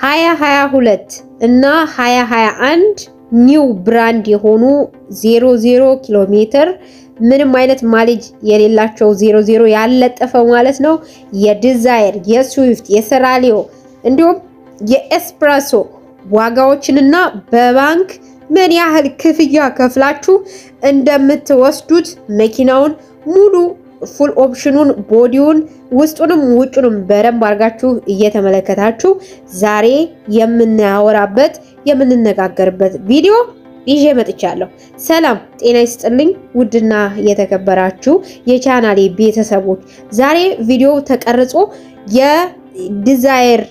2022 እና 2021 new brand የሆኑ 00 ኪሎ ሜትር ምንም አይነት mileage የሌላቸው 00 ያለጠፈ ማለት ነው። የ Dzire፣ የ Swift፣ የ Celerio እንዲሁም የ S-Presso ዋጋዎችንና በባንክ ምን ያህል ክፍያ ከፍላችሁ እንደምትወስዱት መኪናውን ሙሉ full option ኑን body ውን ውስጡንም ውጩንም በደንብ አድርጋችሁ እየተመለከታችሁ ዛሬ የምናወራበት የምንነጋገርበት ቪዲዮ ይዤ መጥቻለሁ። ሰላም ጤና ይስጥልኝ። ውድና የተከበራችሁ የቻናሌ ቤተሰቦች ዛሬ ቪዲዮ ተቀርጾ የዲዛይር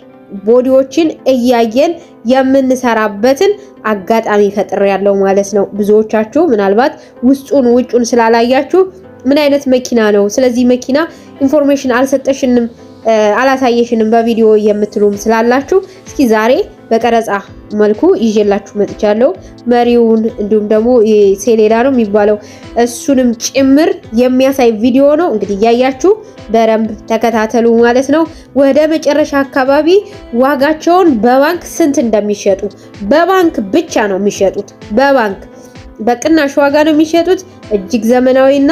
ቦዲዎችን እያየን የምንሰራበትን አጋጣሚ ፈጥሬ ያለው ማለት ነው። ብዙዎቻችሁ ምናልባት ውስጡን ውጩን ስላላያችሁ ምን አይነት መኪና ነው፣ ስለዚህ መኪና information አልሰጠሽንም፣ አላሳየሽንም በቪዲዮ የምትሉም ስላላችሁ እስኪ ዛሬ በቀረጻ መልኩ ይዤላችሁ መጥቻለሁ። መሪውን እንዲሁም ደግሞ ሰሌዳ ነው የሚባለው እሱንም ጭምር የሚያሳይ ቪዲዮ ነው። እንግዲህ እያያችሁ በደንብ ተከታተሉ ማለት ነው። ወደ መጨረሻ አካባቢ ዋጋቸውን በባንክ ስንት እንደሚሸጡ በባንክ ብቻ ነው የሚሸጡት። በባንክ በቅናሽ ዋጋ ነው የሚሸጡት። እጅግ ዘመናዊና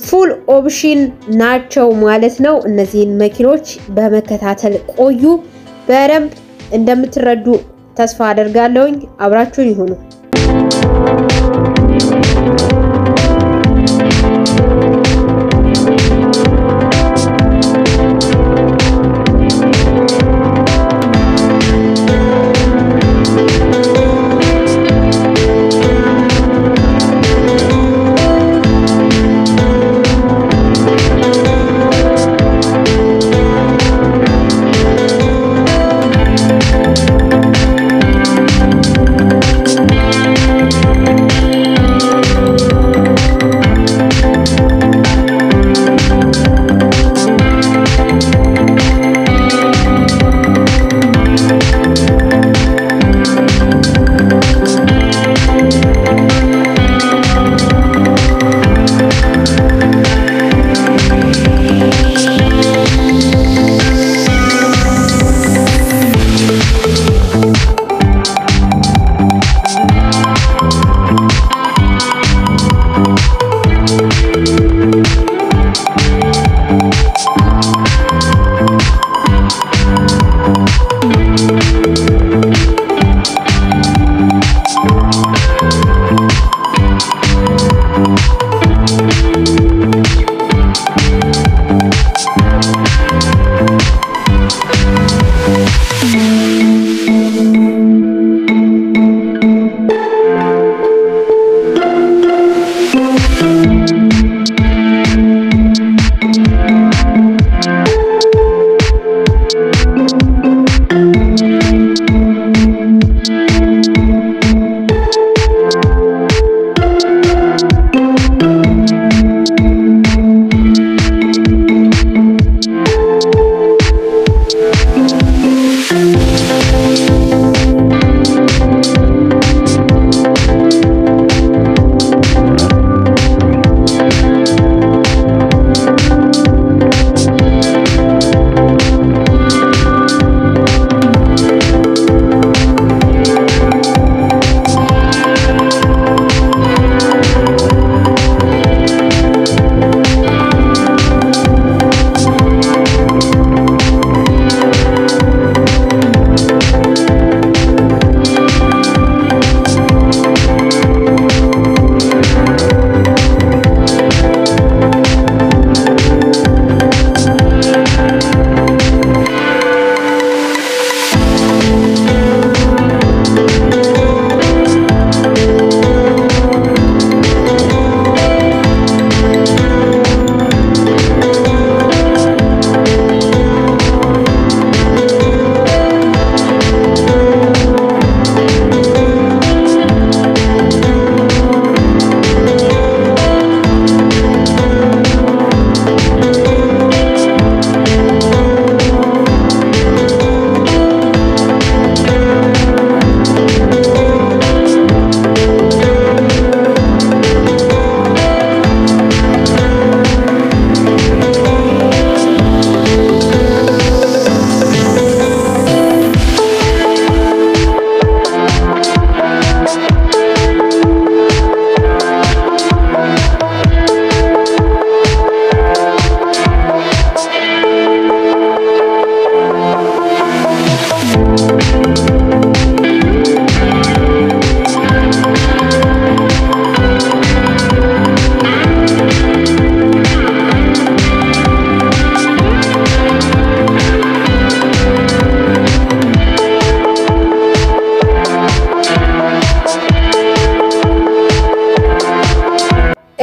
full option ናቸው ማለት ነው። እነዚህን መኪኖች በመከታተል ቆዩ። በደንብ እንደምትረዱ ተስፋ አደርጋለሁኝ። አብራችሁን ይሁኑ።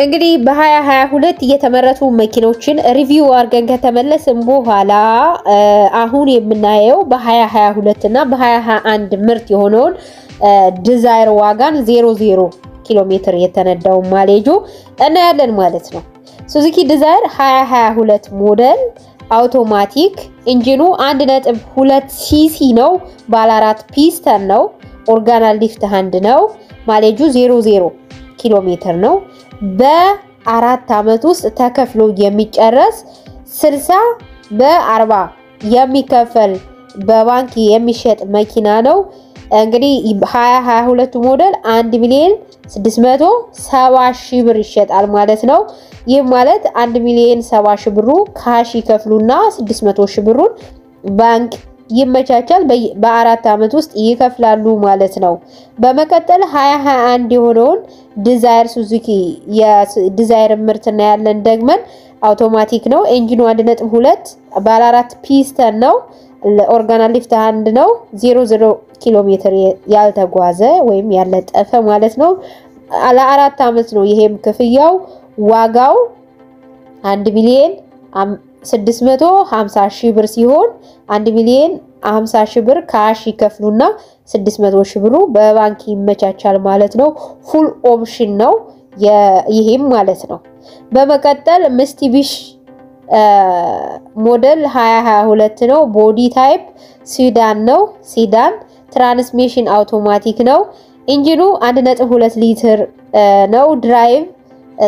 እንግዲህ በ2022 እየተመረቱ መኪኖችን review አድርገን ከተመለስን በኋላ አሁን የምናየው በ2022 እና በ2021 ምርት የሆነውን Dzire ዋጋን 00 ኪሎ ሜትር የተነዳው mileage ኦ እናያለን ማለት ነው። Suzuki Dzire 2022 ሞዴል automatic engine ኑ 1.2 ሲሲ ነው። ባለ አራት ፒስተን ነው። original left hand ነው። mileage ኡ 00 ኪሎ ሜትር ነው። በአራት ዓመት ውስጥ ተከፍሎ የሚጨረስ 60 በ40 የሚከፈል በባንክ የሚሸጥ መኪና ነው። እንግዲህ 2022 ሞዴል 1 ሚሊዮን 670 ሺህ ብር ይሸጣል ማለት ነው። ይህ ማለት 1 ሚሊዮን 70 ሺህ ብሩ cash ይከፍሉና 600 ሺህ ብሩን ባንክ ይመቻቻል። በአራት ዓመት ውስጥ ይከፍላሉ ማለት ነው። በመቀጠል 2021 የሆነውን Dzire Suzuki የ Dzire ምርት እናያለን። ደግመን አውቶማቲክ ነው። ኤንጂኑ 1.2 ባለ አራት ፒስተን ነው። original left hand ነው። 00 ኪሎ ሜትር ያልተጓዘ ወይም ያለጠፈ ማለት ነው። ለአራት ዓመት ነው። ይሄም ክፍያው ዋጋው 1 ሚሊዮን 650 ሺህ ብር ሲሆን 1 ሚሊዮን 50 ሺህ ብር cash ይከፍሉና 600 ሺህ ብሩ በባንክ ይመቻቻል ማለት ነው። full option ነው ይሄም ማለት ነው። በመቀጠል Mitsubishi ሞዴል 2022 ነው። body type sedan ነው። sedan transmission automatic ነው። ኢንጂኑ 1.2 ሊትር ነው። drive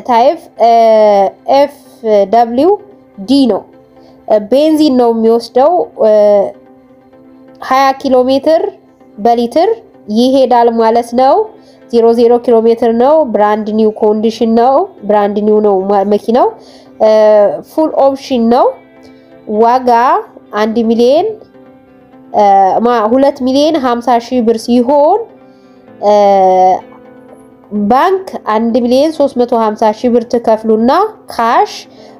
type FWD ነው። ቤንዚን ነው የሚወስደው። 20 ኪሎ ሜትር በሊትር ይሄዳል ማለት ነው። 00 ኪሎ ሜትር ነው። brand new condition ነው። brand new ነው መኪናው። full option ነው። ዋጋ 1 ሚሊዮን 2 ሚሊዮን 50 ሺህ ብር ሲሆን ባንክ 1 ሚሊዮን 350 ሺህ ብር ትከፍሉና cash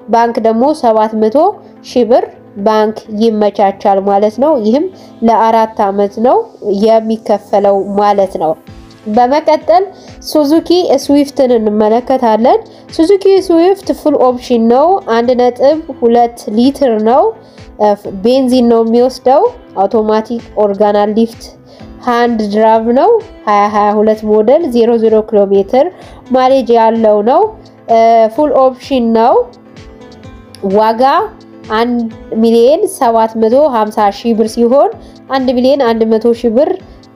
ባንክ ደግሞ 700 ሺህ ብር ባንክ ይመቻቻል ማለት ነው። ይህም ለአራት ዓመት ነው የሚከፈለው ማለት ነው። በመቀጠል Suzuki Swift ን እንመለከታለን። Suzuki Swift full option ነው። አንድ ነጥብ ሁለት ሊትር ነው። ቤንዚን ነው የሚወስደው። automatic original left hand drive ነው። 2022 ሞዴል 00 ኪሎ ሜትር mileage ያለው ነው። full option ነው። ዋጋ 1 ሚሊዮን 750 ሺህ ብር ሲሆን 1 ሚሊዮን 100 ሺህ ብር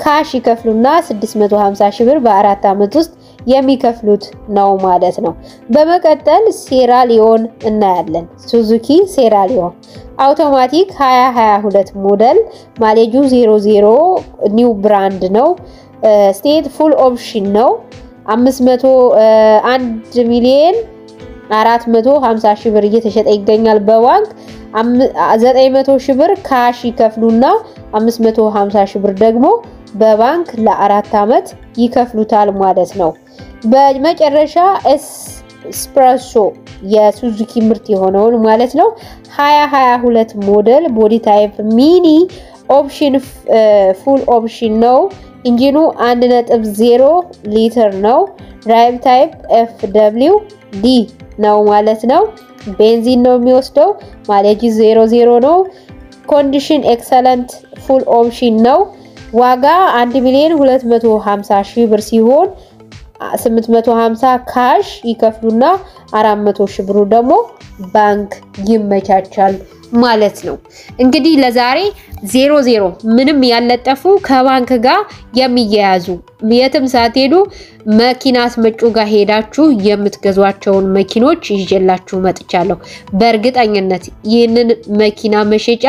cash ይከፍሉና 650 ሺህ ብር በአራት ዓመት ውስጥ የሚከፍሉት ነው ማለት ነው። በመቀጠል Celerio ን እናያለን። Suzuki Celerio ን አውቶማቲክ 2022 ሞዴል mileage ኡ 00 new brand ነው። ስቴት full option ነው። 501 ሚሊዮን 450 ሺህ ብር እየተሸጠ ይገኛል በባንክ 900 ሺህ ብር cash ይከፍሉና 550 ሺህ ብር ደግሞ በባንክ ለአራት ዓመት ይከፍሉታል ማለት ነው። በመጨረሻ S-Presso የ Suzuki ምርት የሆነውን ማለት ነው 2022 ሞዴል body type mini option full option ነው። ኢንጂኑ 1.0 ሊትር ነው። drive type FWD ነው ማለት ነው። ቤንዚን ነው የሚወስደው። mileage 00 ነው። condition excellent full option ነው። ዋጋ 1 ሚሊዮን 250 ሺህ ብር ሲሆን 850 cash ይከፍሉና 400 ሺህ ብሩ ደግሞ ባንክ ይመቻቻል ማለት ነው። እንግዲህ ለዛሬ ዜሮ ዜሮ ምንም ያለጠፉ ከባንክ ጋር የሚያያዙ የትም ሳትሄዱ መኪና አስመጪው ጋር ሄዳችሁ የምትገዟቸውን መኪኖች ይዤላችሁ መጥቻለሁ። በእርግጠኝነት ይህንን መኪና መሸጫ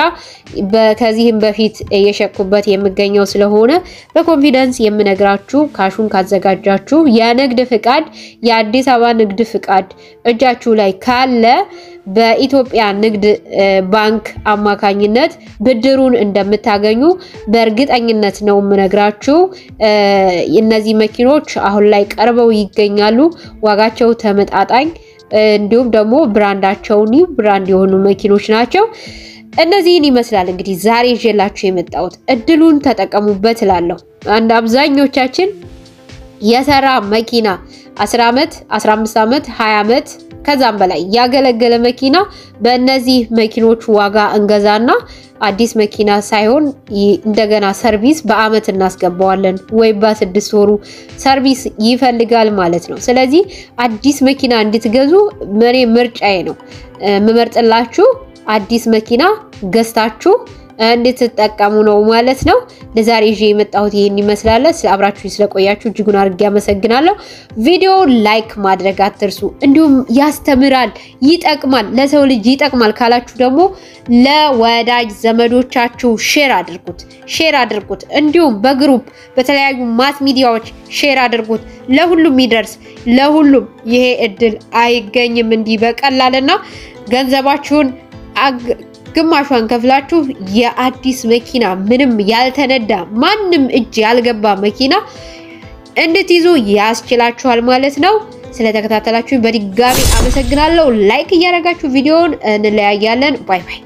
ከዚህም በፊት የሸኩበት የምገኘው ስለሆነ በ confidence የምነግራችሁ cash ኡን ካዘጋጃችሁ የንግድ ፍቃድ የአዲስ አበባ ንግድ ፍቃድ እጃችሁ ላይ ካለ በኢትዮጵያ ንግድ ባንክ አማካኝነት ብድሩን እንደምታገኙ በእርግጠኝነት ነው የምነግራችሁ። እነዚህ መኪኖች አሁን ላይ ቀርበው ይገኛሉ። ዋጋቸው ተመጣጣኝ እንዲሁም ደግሞ brand አቸው new brand የሆኑ መኪኖች ናቸው። እነዚህን ይመስላል እንግዲህ ዛሬ ይዤላችሁ የመጣሁት። እድሉን ተጠቀሙበት እላለሁ። አንድ አብዛኞቻችን የሰራ መኪና 10 ዓመት፣ 15 ዓመት፣ 20 ዓመት ከዛም በላይ ያገለገለ መኪና በእነዚህ መኪኖች ዋጋ እንገዛና አዲስ መኪና ሳይሆን እንደገና service በአመት እናስገባዋለን ወይ በስድስት ወሩ service ይፈልጋል ማለት ነው። ስለዚህ አዲስ መኪና እንድትገዙ እኔ ምርጫዬ ነው የምመርጥላችሁ አዲስ መኪና ገዝታችሁ እንድትጠቀሙ ነው ማለት ነው። ለዛሬ ይዤ የመጣሁት ይህን ይመስላል። ስለ አብራችሁ ስለቆያችሁ እጅጉን አድርጌ አመሰግናለሁ። ቪዲዮ like ማድረግ አትርሱ። እንዲሁም ያስተምራል፣ ይጠቅማል፣ ለሰው ልጅ ይጠቅማል ካላችሁ ደግሞ ለወዳጅ ዘመዶቻችሁ share አድርጉት፣ share አድርጉት። እንዲሁም በ group በተለያዩ mass media ዎች share አድርጉት፣ ለሁሉም ይደርስ። ለሁሉም ይሄ እድል አይገኝም እንዲህ በቀላልና ገንዘባችሁን ግማሿን ከፍላችሁ የአዲስ መኪና ምንም ያልተነዳ ማንም እጅ ያልገባ መኪና እንድትይዙ ያስችላችኋል ማለት ነው። ስለተከታተላችሁ በድጋሚ አመሰግናለሁ። like እያደረጋችሁ ቪዲዮውን እንለያያለን። bye bye።